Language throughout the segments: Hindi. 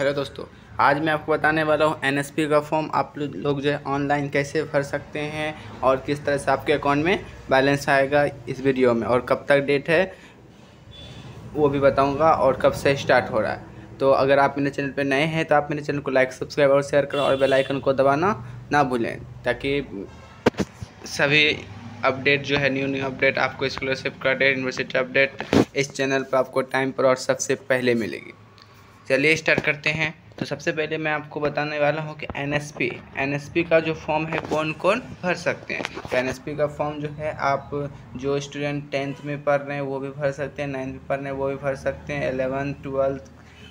हेलो दोस्तों, आज मैं आपको बताने वाला हूँ एन का फॉर्म आप लोग जो है ऑनलाइन कैसे भर सकते हैं और किस तरह से आपके अकाउंट में बैलेंस आएगा इस वीडियो में और कब तक डेट है, वो भी बताऊँगा और कब से स्टार्ट हो रहा है। तो अगर आप मेरे चैनल पर नए हैं तो आप मेरे चैनल को लाइक सब्सक्राइब और शेयर करें और बेलाइकन को दबाना ना भूलें, ताकि सभी अपडेट जो है न्यू न्यू अपडेट आपको स्कॉलरशिप का डेट यूनिवर्सिटी अपडेट इस चैनल पर आपको टाइम पर और सबसे पहले मिलेगी। चलिए स्टार्ट करते हैं। तो सबसे पहले मैं आपको बताने वाला हूँ कि N S P N S P का जो फॉर्म है कौन कौन भर सकते हैं? तो एन एस पी का फॉर्म जो है, आप जो स्टूडेंट टेंथ में पढ़ रहे हैं, वो भी भर सकते हैं नाइन्थ में पढ़ रहे हैं, वो भी भर सकते हैं eleventh twelfth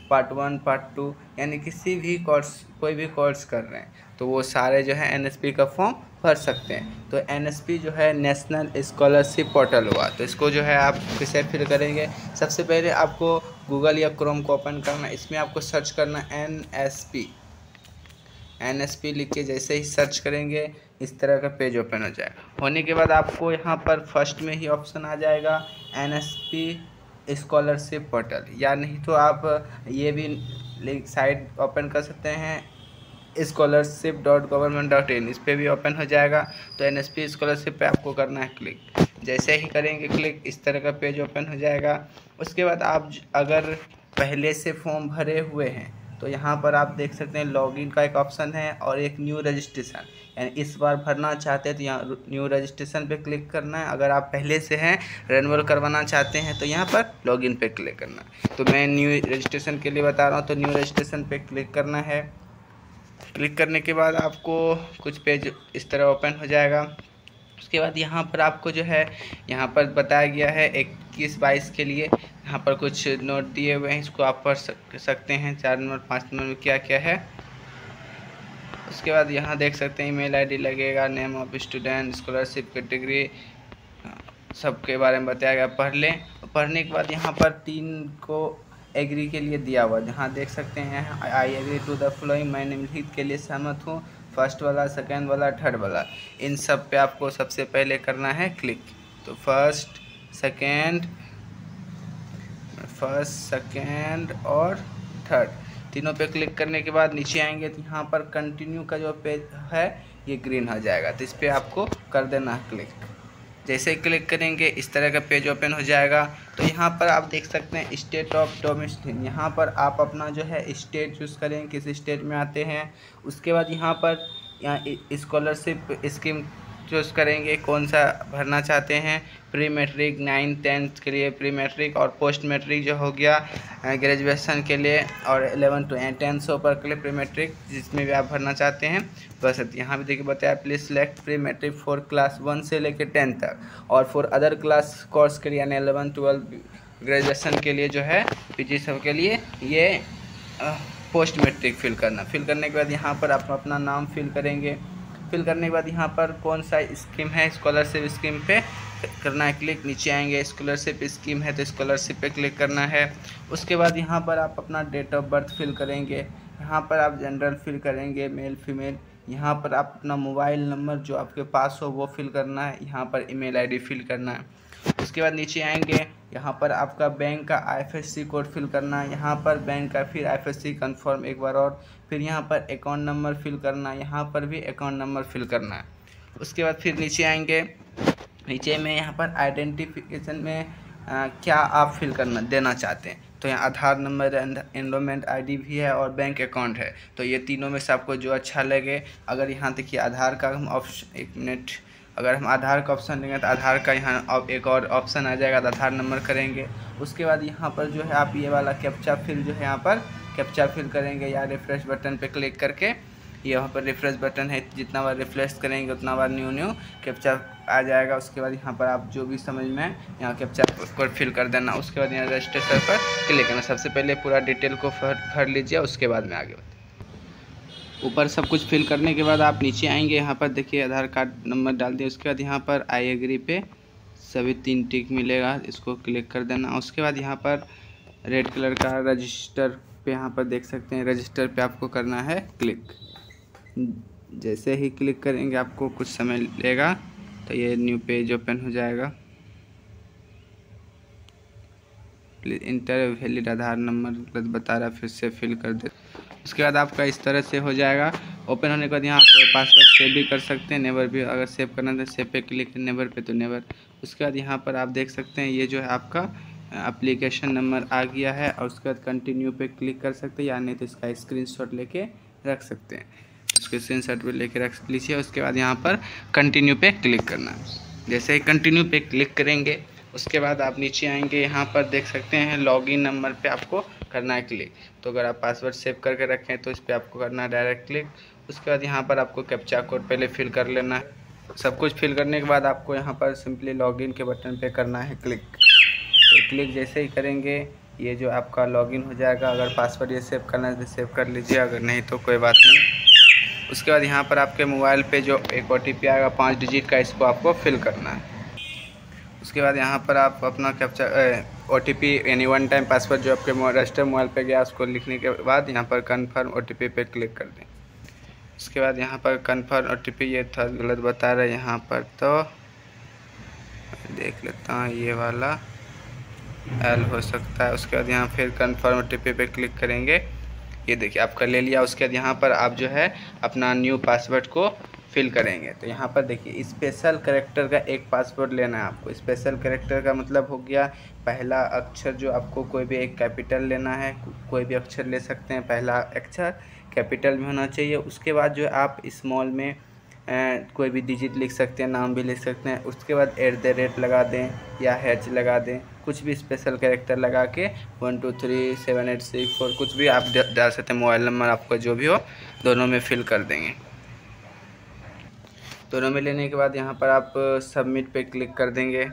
part one part two यानी किसी भी कोर्स कोई भी कोर्स कर रहे हैं। तो वो सारे जो है एन एस पी का फॉर्म भर सकते हैं। तो NSP जो है नेशनल स्कॉलरशिप पोर्टल हुआ। तो इसको जो है आप किसे फिल करेंगे। सबसे पहले आपको गूगल या क्रोम को ओपन करना इसमें आपको सर्च करना N S P N S P लिख के जैसे ही सर्च करेंगे, इस तरह का पेज ओपन हो जाएगा। होने के बाद आपको यहाँ पर फ़र्स्ट में ही ऑप्शन आ जाएगा N S P scholarship portal या नहीं तो आप ये भी साइट ओपन कर सकते हैं। Scholarship dot government dot in इस पर भी ओपन हो जाएगा। तो एन एस पी स्कॉलरशिप पर आपको करना है क्लिक जैसे ही करेंगे क्लिक इस तरह का पेज ओपन हो जाएगा। उसके बाद आप अगर पहले से फॉर्म भरे हुए हैं तो यहाँ पर आप देख सकते हैं लॉगिन का एक ऑप्शन है और एक न्यू रजिस्ट्रेशन यानी इस बार भरना चाहते हैं तो यहाँ न्यू रजिस्ट्रेशन पे क्लिक करना है। अगर आप पहले से हैं रेनवल करवाना चाहते हैं तो यहाँ पर लॉगिन पे क्लिक करना है। तो मैं न्यू रजिस्ट्रेशन के लिए बता रहा हूँ तो न्यू रजिस्ट्रेशन पे क्लिक करना है। क्लिक करने के बाद आपको कुछ पेज इस तरह ओपन हो जाएगा। उसके बाद यहाँ पर आपको जो है यहाँ पर बताया गया है इक्कीस बाईस के लिए यहाँ पर कुछ नोट दिए हुए हैं इसको आप पढ़ सक, सकते हैं। चार नंबर पाँच नंबर में क्या क्या है। उसके बाद यहाँ देख सकते हैं ईमेल आईडी लगेगा name of student scholarship category सबके बारे में बताया गया। पढ़ लें। पढ़ने के बाद यहाँ पर तीन को एग्री के लिए दिया हुआ जहाँ देख सकते हैं I agree to the following मैं निम्नलिखित के लिए सहमत हूँ। फ़र्स्ट वाला सेकेंड वाला थर्ड वाला। इन सब पे आपको सबसे पहले करना है क्लिक तो फ़र्स्ट सेकेंड फ़र्स्ट सेकेंड और थर्ड तीनों पे क्लिक करने के बाद नीचे आएँगे तो यहाँ पर कंटिन्यू का जो पेज है, ये ग्रीन हो जाएगा। तो इस पर आपको कर देना है क्लिक जैसे क्लिक करेंगे, इस तरह का पेज ओपन हो जाएगा। तो यहाँ पर आप देख सकते हैं स्टेट ऑफ़ डोमेस्टिन यहाँ पर आप अपना जो है स्टेट चूज़ करें, किस स्टेट में आते हैं। उसके बाद यहाँ पर, यहाँ स्कॉलरशिप स्कीम चूज़ करेंगे, कौन सा भरना चाहते हैं? प्री मेट्रिक नाइन टेंथ के लिए प्री मेट्रिक और पोस्ट मेट्रिक जो हो गया ग्रेजुएशन के लिए और एलेवन टू टेंथ से ऊपर के लिए प्री मेट्रिक जिसमें भी आप भरना चाहते हैं। बस यहाँ भी देखिए बताया please select pre matric for class one से लेकर टेंथ तक और फॉर अदर क्लास कोर्स के लिए, यानी एलेवन ट्वेल्व ग्रेजुएशन के लिए जो है पी सब के लिए ये पोस्ट मेट्रिक फिल करना। फिल करने के बाद यहाँ पर आप अपना नाम फिल करेंगे। फिल करने के बाद यहाँ पर कौन सा स्कीम है? स्कॉलरशिप स्कीम पे करना है क्लिक नीचे आएँगे। स्कॉलरशिप स्कीम है तो स्कॉलरशिप पे क्लिक करना है। उसके बाद यहाँ पर आप अपना डेट ऑफ़ बर्थ फिल करेंगे। यहाँ पर आप जनरल फिल करेंगे मेल फीमेल यहाँ पर आप अपना मोबाइल नंबर जो आपके पास हो वो फिल करना है। यहाँ पर ईमेल आईडी फिल करना है। उसके बाद नीचे आएँगे। यहाँ पर आपका बैंक का आईएफएससी कोड फिल करना यहाँ पर बैंक का फिर आईएफएससी कंफर्म एक बार और फिर यहाँ पर अकाउंट नंबर फिल करना यहाँ पर भी अकाउंट नंबर फिल करना है। उसके बाद फिर नीचे आएँगे। नीचे में यहाँ पर आइडेंटिफिकेशन में आ, क्या आप फिल करना देना चाहते हैं। तो यहाँ आधार नंबर एनरोलमेंट आईडी भी है और बैंक अकाउंट है। तो ये तीनों में से आपको जो अच्छा लगे अगर यहाँ देखिए आधार का हम ऑप्शन एक मिनट अगर हम आधार का ऑप्शन लेंगे तो आधार का यहाँ एक और ऑप्शन आ जाएगा तो आधार नंबर करेंगे। उसके बाद यहाँ पर जो है आप ये वाला कैप्चा फिल जो है यहाँ पर कैप्चा फिल करेंगे, या रिफ्रेश बटन पे क्लिक करके। यहाँ पर रिफ्रेश बटन है, जितना बार रिफ्रेश करेंगे, उतना बार न्यू न्यू कैप्चा आ जाएगा। उसके बाद यहाँ पर आप जो भी समझ में यहाँ कैप्चा कोड फिल कर देना। उसके बाद यहाँ रजिस्ट्रेशन पर क्लिक करना। सबसे पहले पूरा डिटेल को भर लीजिए, उसके बाद में आगे ऊपर सब कुछ फिल करने के बाद आप नीचे आएँगे, यहाँ पर देखिए आधार कार्ड नंबर डाल दिए उसके बाद यहाँ पर आई एग्री पे सभी तीन टिक मिलेगा, इसको क्लिक कर देना। उसके बाद यहाँ पर रेड कलर का रजिस्टर पे यहाँ पर देख सकते हैं रजिस्टर पे आपको करना है क्लिक जैसे ही क्लिक करेंगे, आपको कुछ समय लेगा तो ये न्यू पेज ओपन हो जाएगा। इंटर वैलिड आधार नंबर बता रहा, फिर से फिल कर दे। उसके बाद आपका इस तरह से हो जाएगा। ओपन होने के बाद यहाँ आप पासवर्ड सेव भी कर सकते हैं नेवर भी, अगर सेव करना तो सेव पे क्लिक नेवर पे तो नेवर उसके बाद यहाँ पर आप देख सकते हैं, ये जो है आपका अप्लीकेशन नंबर आ गया है और उसके बाद कंटिन्यू पे क्लिक कर सकते हैं या नहीं तो इसका स्क्रीनशॉट लेके रख सकते हैं। उसके स्क्रीन शॉट पर लेके रख लीजिए, उसके बाद यहाँ पर कंटिन्यू पे क्लिक करना। जैसे ही कंटिन्यू पे क्लिक करेंगे उसके बाद आप नीचे आएँगे, यहाँ पर देख सकते हैं लॉगिन नंबर पे आपको करना है क्लिक तो अगर आप पासवर्ड सेव करके रखें तो इस पर आपको करना है डायरेक्ट क्लिक उसके बाद यहाँ पर आपको कैप्चा कोड पहले फिल कर लेना है। सब कुछ फिल करने के बाद आपको यहाँ पर सिंपली लॉगिन के बटन पे करना है क्लिक तो क्लिक जैसे ही करेंगे, ये जो आपका लॉगिन हो जाएगा। अगर पासवर्ड ये सेव करना है तो सेव कर लीजिए। अगर नहीं तो कोई बात नहीं। उसके बाद यहाँ पर आपके मोबाइल पे जो एक ओटीपी आएगा, पाँच डिजिट का, इसको आपको फिल करना है। उसके बाद यहाँ पर आप अपना कैप्चर ओ टी पी यानी वन टाइम पासवर्ड जो आपके रजिस्टर मोबाइल पे गया, उसको लिखने के बाद यहाँ पर कन्फर्म ओ टी पी पे क्लिक कर दें। उसके बाद यहाँ पर कन्फर्म ओ टी पी ये था, गलत बता रहा है यहाँ पर तो देख लेता हूँ ये वाला एल हो सकता है। उसके बाद यहाँ फिर कन्फर्म ओ टी पी पे क्लिक करेंगे। ये देखिए, आपका ले लिया। उसके बाद यहाँ पर आप जो है, अपना न्यू पासवर्ड को फिल करेंगे। तो यहाँ पर देखिए स्पेशल करेक्टर का एक पासवर्ड लेना है आपको। स्पेशल करेक्टर का मतलब हो गया, पहला अक्षर जो आपको कोई भी एक कैपिटल लेना है कोई भी अक्षर ले सकते हैं, पहला अक्षर कैपिटल में होना चाहिए। उसके बाद जो आप स्मॉल में कोई भी डिजिट लिख सकते हैं, नाम भी लिख सकते हैं। उसके बाद एट द रेट लगा दें या हैच लगा दें। कुछ भी स्पेशल कैरेक्टर लगा के one two three seven eight six four कुछ भी आप डाल सकते हैं। मोबाइल नंबर आपका जो भी हो, दोनों में फिल कर देंगे। दोनों में लेने के बाद यहाँ पर आप सबमिट पे क्लिक कर देंगे।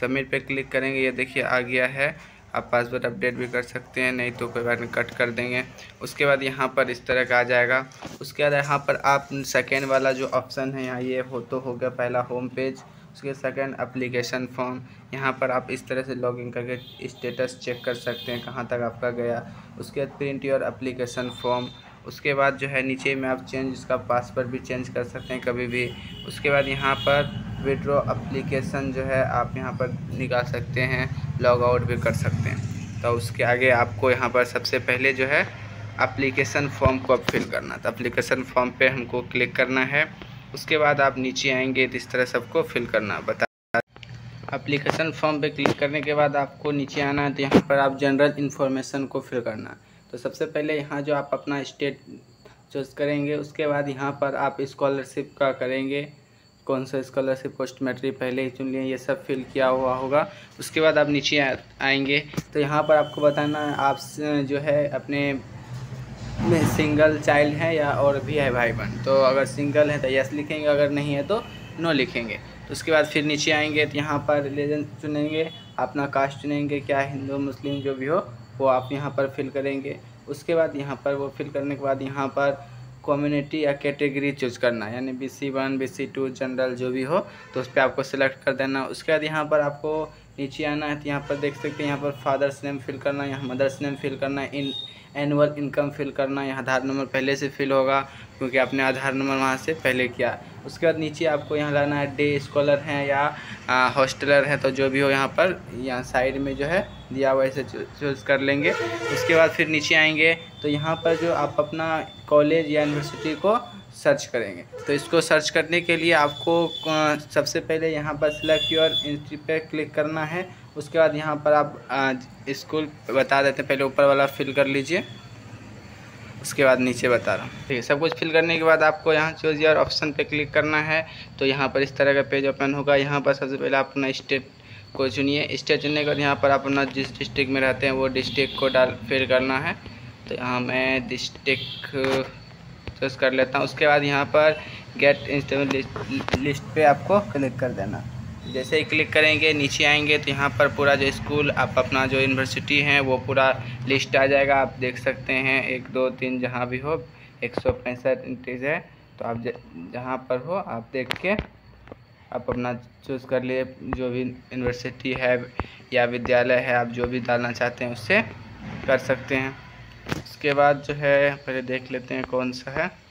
सबमिट पे क्लिक करेंगे, ये देखिए आ गया है। आप पासवर्ड अपडेट भी कर सकते हैं, नहीं तो कोई बात नहीं कट कर देंगे। उसके बाद यहाँ पर इस तरह का आ जाएगा। उसके बाद यहाँ पर आप सेकेंड वाला जो ऑप्शन है, यहाँ ये हो तो हो गया पहला होम पेज उसके सेकेंड एप्लीकेशन फॉर्म यहाँ पर आप इस तरह से लॉगिन करके स्टेटस चेक कर सकते हैं, कहाँ तक आपका गया। उसके बाद प्रिंट योर अप्लीकेशन फॉर्म उसके बाद जो है नीचे में आप चेंज इसका पासवर्ड भी चेंज कर सकते हैं कभी भी। उसके बाद यहाँ पर विड्रो अप्लीकेशन जो है आप यहाँ पर निकाल सकते हैं लॉग आउट भी कर सकते हैं। तो उसके आगे आपको यहाँ पर सबसे पहले जो है अप्लीकेशन फॉर्म को फिल करना तो अप्लीकेशन फॉर्म पे हमको क्लिक करना है। उसके बाद आप नीचे आएँगे तो इस तरह सबको फिल करना बता अप्लीकेशन फॉर्म पे क्लिक करने के बाद आपको नीचे आना है तो यहाँ पर आप जनरल इन्फॉर्मेशन को फिल करना तो सबसे पहले यहाँ जो आप अपना स्टेट चूज़ करेंगे, उसके बाद यहाँ पर आप स्कॉलरशिप का करेंगे। कौन सा स्कॉलरशिप पोस्ट मैट्रिक पहले ही चुन लिए ये सब फिल किया हुआ होगा। उसके बाद आप नीचे आएँगे। तो यहाँ पर आपको बताना है आप जो है अपने में सिंगल चाइल्ड है या और भी है भाई बहन तो अगर सिंगल है तो यस लिखेंगे, अगर नहीं है तो नो लिखेंगे। तो उसके बाद फिर नीचे आएँगे तो यहाँ पर रिलीजन चुनेंगे। अपना कास्ट चुनेंगे, क्या हिंदू, मुस्लिम, जो भी हो। वो आप यहाँ पर फिल करेंगे। उसके बाद यहाँ पर वो फिल करने के बाद यहाँ पर कम्युनिटी या कैटेगरी चूज़ करना, यानी B C one B C two general जो भी हो तो उस पर आपको सिलेक्ट कर देना। उसके बाद यहाँ पर आपको नीचे आना है तो यहाँ पर देख सकते हैं, यहाँ पर फादर्स नेम फिल करना है यहाँ मदर्स नेम फिल करना है इन एनुअल इनकम फिल करना है आधार नंबर पहले से फिल होगा, क्योंकि आपने आधार नंबर वहाँ से पहले किया। उसके बाद नीचे आपको यहाँ लाना है डे स्कॉलर हैं या हॉस्टलर हैं तो जो भी हो यहाँ पर, यहाँ साइड में जो है दिया हुआ इसे चूज़ कर लेंगे। उसके बाद फिर नीचे आएँगे तो यहाँ पर जो आप अपना कॉलेज या यूनिवर्सिटी को सर्च करेंगे। तो इसको सर्च करने के लिए आपको सबसे पहले यहाँ पर सिलेक्ट योर इंस्टीट्यूट पे क्लिक करना है। उसके बाद यहाँ पर आप स्कूल बता देते हैं, पहले ऊपर वाला फिल कर लीजिए। उसके बाद नीचे बता रहा हूँ। ठीक है, सब कुछ फिल करने के बाद आपको यहाँ चूज़ योर ऑप्शन पे क्लिक करना है तो यहाँ पर इस तरह का पेज ओपन होगा। यहाँ पर सबसे पहले आप अपना स्टेट को चुनिए। स्टेट चुनने के बाद यहाँ पर आप अपना जिस डिस्ट्रिक्ट में रहते हैं, वो डिस्ट्रिक्ट को डाल फिल करना है। तो यहाँ मैं डिस्ट्रिक्ट चूज़ कर लेता हूँ। उसके बाद यहाँ पर गेट इंस्टॉल लिस्ट लिस्ट पे आपको क्लिक कर देना। जैसे ही क्लिक करेंगे, नीचे आएँगे तो यहाँ पर पूरा जो स्कूल आप अपना जो यूनिवर्सिटी है, वो पूरा लिस्ट आ जाएगा। आप देख सकते हैं, एक, दो, तीन जहाँ भी हो, एक सौ पैंसठ इंटीज है। तो आप जहाँ पर हो, आप देख के आप अपना चूज़ कर लिए, जो भी यूनिवर्सिटी है या विद्यालय है, आप जो भी डालना चाहते हैं, उससे कर सकते हैं। उसके बाद जो है, पहले देख लेते हैं कौन सा है।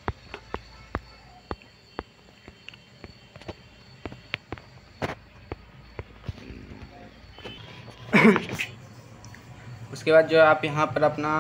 उसके बाद जो आप यहाँ पर अपना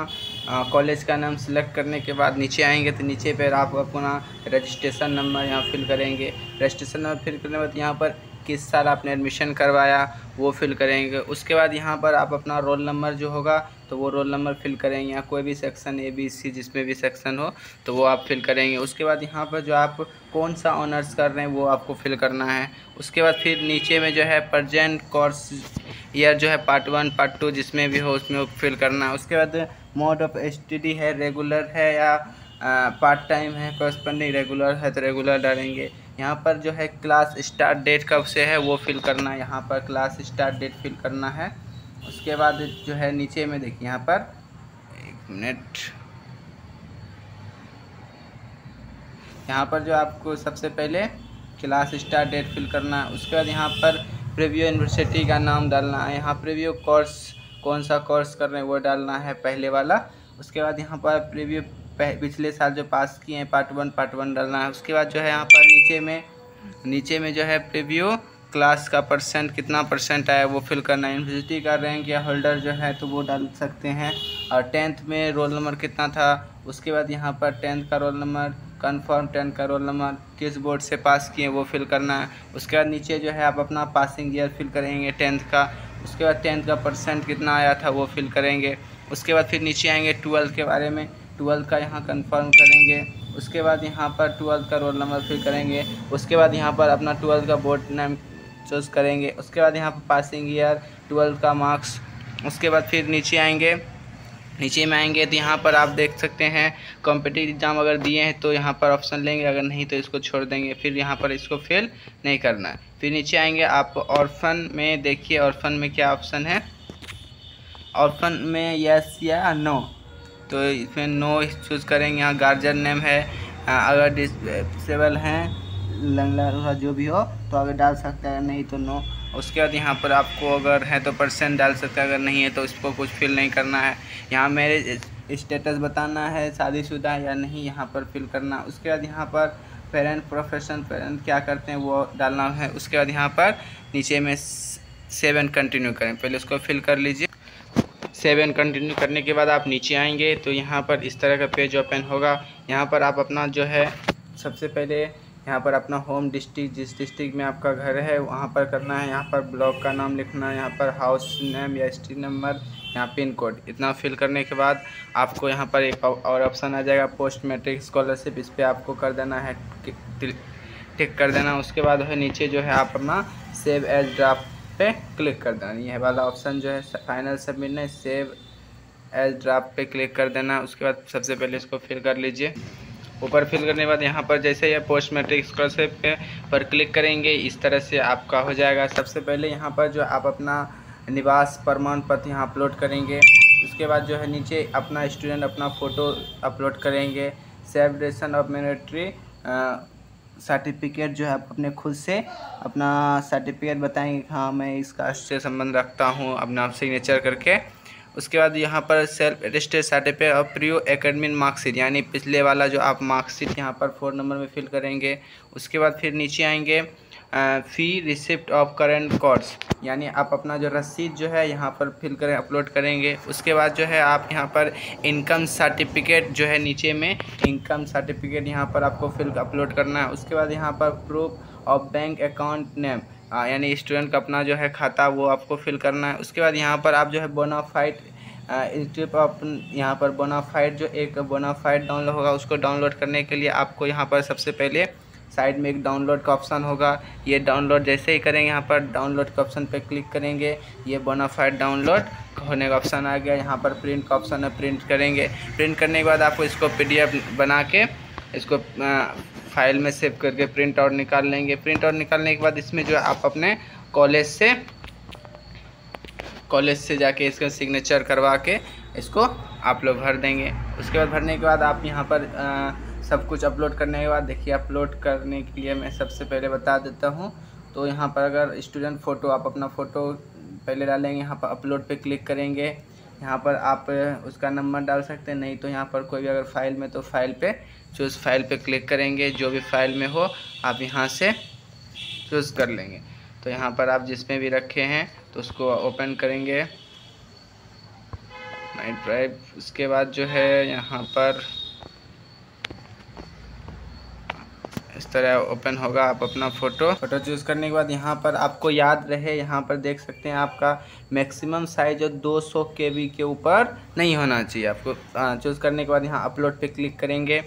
कॉलेज का नाम सिलेक्ट करने के बाद नीचे आएँगे तो नीचे पर आप अपना रजिस्ट्रेशन नंबर यहाँ फिल करेंगे। रजिस्ट्रेशन नंबर फिल करने के बाद यहाँ पर किस साल आपने एडमिशन करवाया, वो फिल करेंगे। उसके बाद यहाँ पर आप अपना रोल नंबर जो होगा तो वो रोल नंबर फिल करेंगे। या कोई भी सेक्शन ए बी सी जिसमें भी सेक्शन हो तो वो आप फिल करेंगे। उसके बाद यहाँ पर जो आप कौन सा ऑनर्स कर रहे हैं, वो आपको फिल करना है। उसके बाद फिर नीचे में जो है प्रजेंट कोर्स ईयर जो है पार्ट वन पार्ट टू जिसमें भी हो, उसमें फिल करना है। उसके बाद मोड ऑफ़ स्टडी है रेगुलर है या पार्ट टाइम है करस्पॉन्डिंग रेगुलर है तो रेगुलर डालेंगे। यहाँ पर जो है क्लास स्टार्ट डेट कब से है, वो फिल करना है। यहाँ पर क्लास स्टार्ट डेट फिल करना है। उसके बाद जो है नीचे में देखिए, यहाँ पर एक मिनट यहाँ पर जो आपको सबसे पहले क्लास स्टार्ट डेट फिल करना है। उसके बाद यहाँ पर प्रीव्यू यूनिवर्सिटी का नाम डालना है। यहाँ प्रीव्यू कोर्स कौन सा कोर्स कर रहे हैं, वो डालना है पहले वाला। उसके बाद यहाँ पर प्रीव्यू पिछले साल जो पास किए हैं पार्ट वन पार्ट वन डालना है। उसके बाद जो है यहाँ पर नीचे में नीचे में जो है प्रीव्यू क्लास का परसेंट कितना परसेंट आया वो फिल करना। यूनिवर्सिटी का रैंक या होल्डर जो है तो वो डाल सकते हैं। और टेंथ में रोल नंबर कितना था, उसके बाद यहाँ पर टेंथ का रोल नंबर कन्फर्म टेंथ का रोल नंबर किस बोर्ड से पास किए वो फिल करना। है उसके बाद नीचे जो है आप अपना पासिंग ईयर फिल करेंगे टेंथ का। उसके बाद टेंथ का परसेंट कितना आया था वो फिल करेंगे। उसके बाद फिर नीचे आएँगे ट्वेल्थ के बारे में। ट्वेल्थ का यहाँ कन्फर्म करेंगे। उसके बाद यहाँ पर ट्वेल्थ का रोल नंबर फिल करेंगे। उसके बाद यहाँ पर अपना ट्वेल्थ का बोर्ड नेम चूज़ करेंगे। उसके बाद यहाँ पर पासिंग ईयर ट्वेल्थ का मार्क्स उसके बाद फिर नीचे आएँगे। नीचे में आएँगे तो यहाँ पर आप देख सकते हैं कॉम्पिटिटिव एग्ज़ाम अगर दिए हैं तो यहाँ पर ऑप्शन लेंगे, अगर नहीं तो इसको छोड़ देंगे। फिर यहाँ पर इसको फेल नहीं करना है। फिर नीचे आएँगे आप ऑर्फन में, देखिए ऑर्फन में क्या ऑप्शन है? ऑर्फन में यस या नो तो इसमें नो चूज़ करेंगे। यहाँ गार्जियन नेम है। अगर डिसेबल हैं, लंगड़ा जो भी हो तो अगर डाल सकते हैं, नहीं तो नो उसके बाद यहाँ पर आपको अगर है तो परसेंट डाल सकते हैं, अगर नहीं है तो इसको कुछ फिल नहीं करना है। यहाँ मेरे स्टेटस बताना है, शादीशुदा या नहीं, यहाँ पर फिल करना। उसके बाद यहाँ पर पेरेंट प्रोफेशन पेरेंट क्या करते हैं, वो डालना है। उसके बाद यहाँ पर नीचे में सेवन कंटिन्यू करें। पहले उसको फिल कर लीजिए। सेवन कंटिन्यू करने के बाद आप नीचे आएँगे तो यहाँ पर इस तरह का पेज ओपन होगा। यहाँ पर आप अपना जो है, सबसे पहले यहाँ पर अपना होम डिस्ट्रिक्ट, जिस डिस्ट्रिक्ट में आपका घर है, वहाँ पर करना है। यहाँ पर ब्लॉक का नाम लिखना है, यहाँ पर हाउस नेम या स्ट्रीट नंबर, यहाँ पिन कोड। इतना फिल करने के बाद आपको यहाँ पर एक और ऑप्शन आ जाएगा, पोस्ट मैट्रिक स्कॉलरशिप। इस पर आपको कर देना है टिक कर देना। उसके बाद है, नीचे जो है आप अपना सेव एज ड्राफ्ट पे क्लिक कर देना। ये वाला ऑप्शन जो है, फाइनल सबमिट नहीं, सेव एज ड्राफ्ट पे क्लिक कर देना। उसके बाद सबसे पहले इसको फिल कर लीजिए। ऊपर फिल करने के बाद यहाँ पर जैसे यह पोस्ट मैट्रिक स्कॉलरशिप पे पर क्लिक करेंगे, इस तरह से आपका हो जाएगा। सबसे पहले यहाँ पर जो आप अपना निवास प्रमाण पत्र यहाँ अपलोड करेंगे। उसके बाद जो है नीचे अपना स्टूडेंट अपना फ़ोटो अपलोड करेंगे। सेवरेशन ऑफ़ मिनिट्री सर्टिफिकेट जो है आप अपने खुद से अपना सर्टिफिकेट बताएँगे कि हाँ मैं इस कास्ट से संबंध रखता हूँ, अपना आप सिग्नेचर करके। उसके बाद यहाँ पर सेल्फ रजिस्टर्ड सर्टिफिकेट और प्रियो एकेडमिक मार्कशीट यानी पिछले वाला जो आप मार्कशीट यहाँ पर फोर नंबर में फिल करेंगे, उसके बाद फिर नीचे आएँगे। Fee receipt of current course यानी आप अपना जो रसीद जो है यहाँ पर फिल करें अपलोड करेंगे। उसके बाद जो है आप यहाँ पर इनकम सर्टिफिकेट जो है नीचे में इनकम सर्टिफिकेट यहाँ पर आपको फिल अपलोड करना है। उसके बाद यहाँ पर proof of bank account name यानी स्टूडेंट का अपना जो है खाता वो आपको फिल करना है। उसके बाद यहाँ पर आप जो है बोनाफाइड इंस्टीट्यूट ऑफ़ यहाँ पर बोनाफाइड जो एक बोनाफाइड डाउनलोड होगा, उसको डाउनलोड करने के लिए आपको यहाँ पर सबसे पहले साइड में एक डाउनलोड का ऑप्शन होगा। ये डाउनलोड जैसे ही करेंगे यहाँ पर डाउनलोड के ऑप्शन पर क्लिक करेंगे। ये बोनाफाइड डाउनलोड होने का ऑप्शन आ गया। यहाँ पर प्रिंट का ऑप्शन है प्रिंट करेंगे। प्रिंट करने के बाद आपको इसको पीडीएफ बना के इसको फ़ाइल में सेव करके प्रिंट आउट निकाल लेंगे। प्रिंट आउट निकालने के बाद इसमें जो आप अपने कॉलेज से कॉलेज से जाके इसका सिग्नेचर करवा के इसको आप लोग भर देंगे। उसके बाद भरने के बाद आप यहाँ पर आ, सब कुछ अपलोड करने के बाद, देखिए अपलोड करने के लिए मैं सबसे पहले बता देता हूँ। तो यहाँ पर अगर स्टूडेंट फ़ोटो आप अपना फ़ोटो पहले डालेंगे, यहाँ पर अपलोड पे क्लिक करेंगे। यहाँ पर आप, उसका नंबर डाल सकते हैं, नहीं तो यहाँ पर कोई भी अगर फ़ाइल में तो फ़ाइल पे चूज़ फ़ाइल पे क्लिक करेंगे, जो भी फ़ाइल में हो, आप यहाँ से चूज़ कर लेंगे। तो यहाँ पर आप जिसमें भी रखे हैं तो उसको ओपन करेंगे। ड्राइव उसके बाद जो है, यहाँ पर इस तरह ओपन होगा, आप अपना फ़ोटो फ़ोटो चूज़ करने के बाद यहाँ पर आपको याद रहे, यहाँ पर देख सकते हैं आपका मैक्सिमम साइज़ 200 सौ के बी के ऊपर नहीं होना चाहिए। आपको चूज़ करने के बाद यहाँ अपलोड पे क्लिक करेंगे।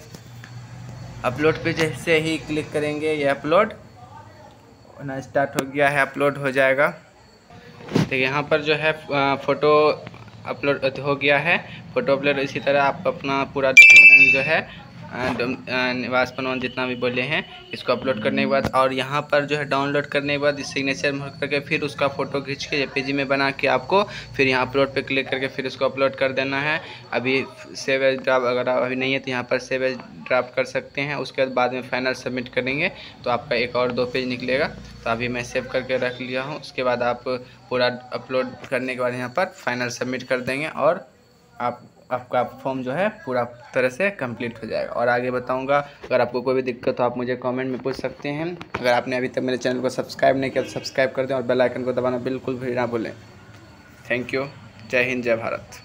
अपलोड पे जैसे ही क्लिक करेंगे, ये अपलोड होना स्टार्ट हो गया है अपलोड हो जाएगा। तो यहाँ पर जो है फ़ोटो अपलोड हो गया है। फ़ोटो अपलोड इसी तरह आप अपना पूरा डॉक्यूमेंट जो है निवास प्रमाण जितना भी बोले हैं, इसको अपलोड करने के बाद और यहाँ पर जो है डाउनलोड करने के बाद सिग्नेचर में करके फिर उसका फ़ोटो खींच के जे में बना के आपको फिर यहाँ अपलोड पे क्लिक करके फिर उसको अपलोड कर देना है। अभी सेव एज ड्राफ अगर अभी नहीं है तो यहाँ पर सेव एज ड्राफ्ट कर सकते हैं। उसके बाद में फाइनल सबमिट करेंगे तो आपका एक और दो पेज निकलेगा। तो अभी मैं सेव करके रख लिया हूँ। उसके बाद आप पूरा अपलोड करने के बाद यहाँ पर फाइनल सबमिट कर देंगे और आप आपका फॉर्म जो है पूरा तरह से कंप्लीट हो जाएगा। और आगे बताऊँगा, अगर आपको कोई भी दिक्कत हो, आप मुझे कमेंट में पूछ सकते हैं। अगर आपने अभी तक मेरे चैनल को सब्सक्राइब नहीं किया तो सब्सक्राइब कर दें और बेल आइकन को दबाना बिल्कुल भी ना भूलें। थैंक यू जय हिंद, जय भारत।